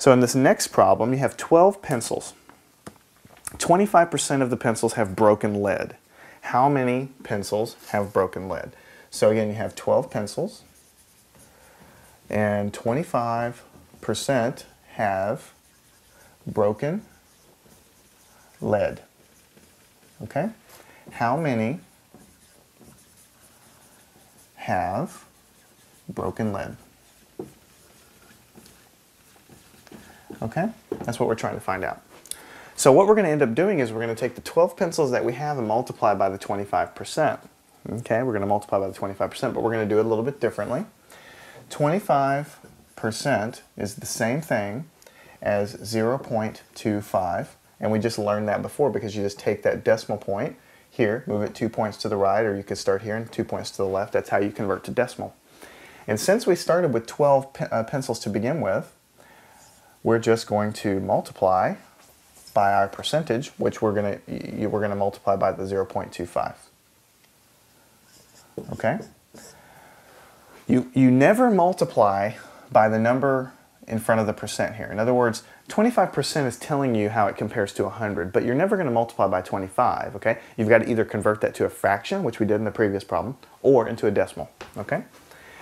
So in this next problem, you have 12 pencils. 25% of the pencils have broken lead. How many pencils have broken lead? So again, you have 12 pencils, and 25% have broken lead. Okay? How many have broken lead? Okay? That's what we're trying to find out. So what we're going to end up doing is we're going to take the 12 pencils that we have and multiply by the 25%. Okay, we're going to multiply by the 25%, but we're going to do it a little bit differently. 25% is the same thing as 0.25, and we just learned that before because you just take that decimal point here, move it two points to the right, or you could start here and two points to the left. That's how you convert to decimal. And since we started with 12 pe uh, pencils to begin with, we're just going to multiply by our percentage, which we're going to we're going to multiply by the 0.25. Okay? You, you never multiply by the number in front of the percent here. In other words, 25% is telling you how it compares to 100, but you're never going to multiply by 25, okay? You've got to either convert that to a fraction, which we did in the previous problem, or into a decimal, okay?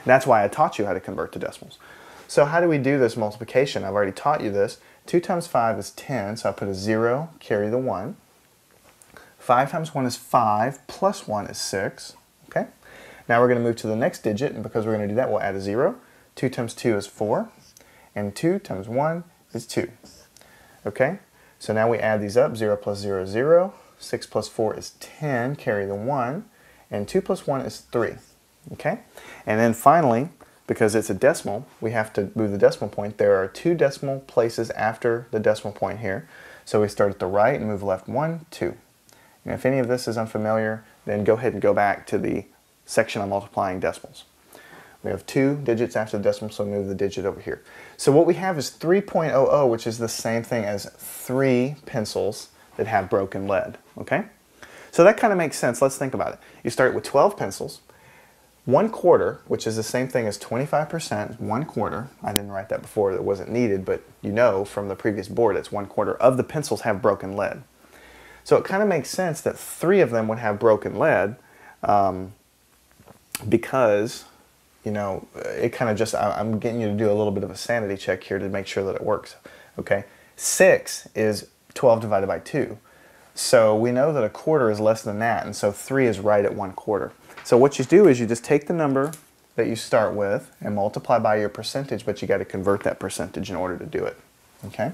That's why I taught you how to convert to decimals. So how do we do this multiplication? I've already taught you this. 2 times 5 is 10, so I put a 0, carry the 1. 5 times 1 is 5, plus 1 is 6. Okay. Now we're going to move to the next digit, and because we're going to do that, we'll add a 0. 2 times 2 is 4, and 2 times 1 is 2. Okay, so now we add these up. 0 plus 0 is 0. 6 plus 4 is 10, carry the 1. And 2 plus 1 is 3. Okay, and then finally, because it's a decimal, we have to move the decimal point. There are two decimal places after the decimal point here. So we start at the right and move left one, two. And if any of this is unfamiliar, then go ahead and go back to the section on multiplying decimals. We have two digits after the decimal, so move the digit over here. So what we have is 3.00, which is the same thing as three pencils that have broken lead, okay? So that kind of makes sense. Let's think about it. You start with 12 pencils, one quarter, which is the same thing as 25%, one quarter, I didn't write that before, that wasn't needed, but you know from the previous board it's one quarter of the pencils have broken lead. So it kind of makes sense that three of them would have broken lead um, because, you know, it kind of just, I, I'm getting you to do a little bit of a sanity check here to make sure that it works. Okay, six is 12 divided by two. So we know that a quarter is less than that, and so three is right at one quarter. So what you do is you just take the number that you start with and multiply by your percentage, but you got to convert that percentage in order to do it. Okay?